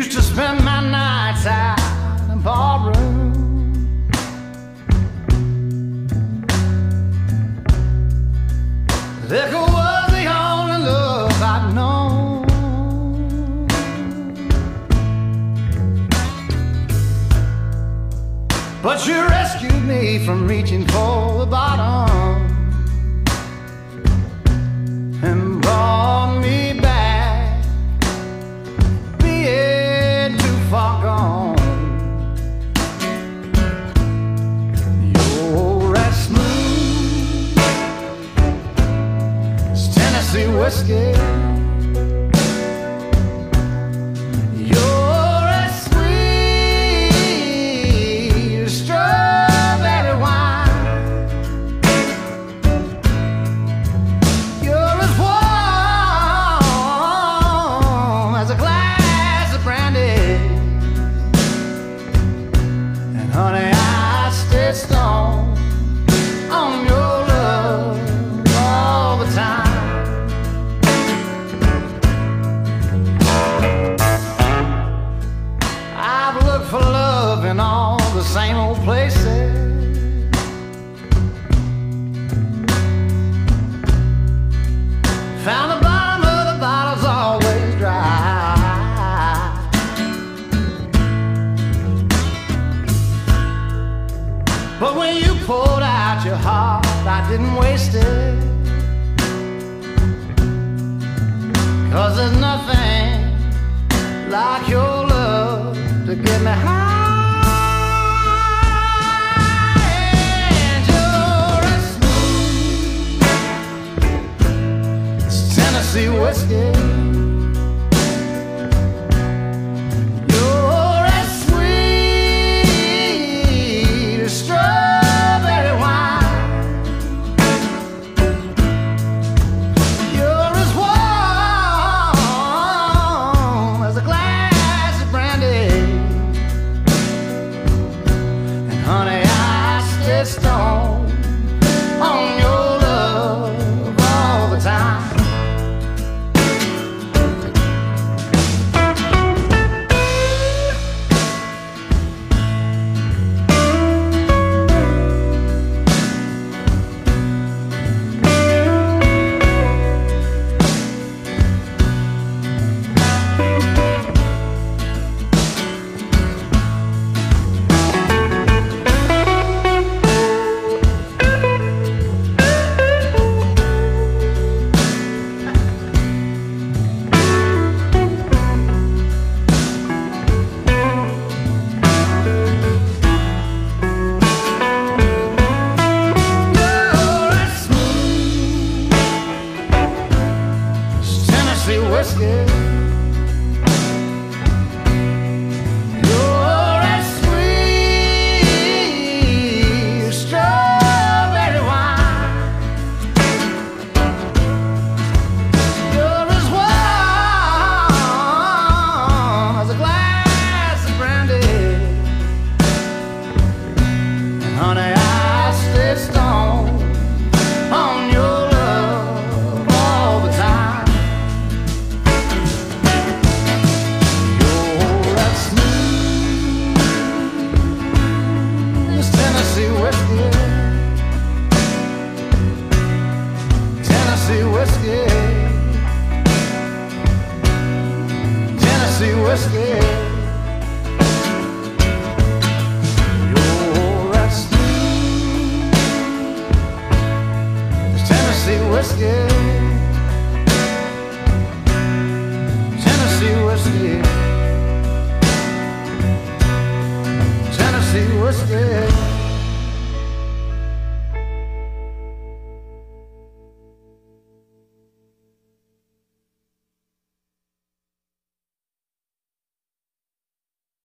spend my nights out in barroom. Liquor was the only love I'd known. But you rescued me from reaching for the bottom and stoned on your love all the time. Same old places. Found the bottom of the bottle's always dry. But when you poured out your heart, I didn't waste it. Cause there's nothing like your love to get me high. Tennessee whiskey. Tennessee whiskey. Tennessee whiskey.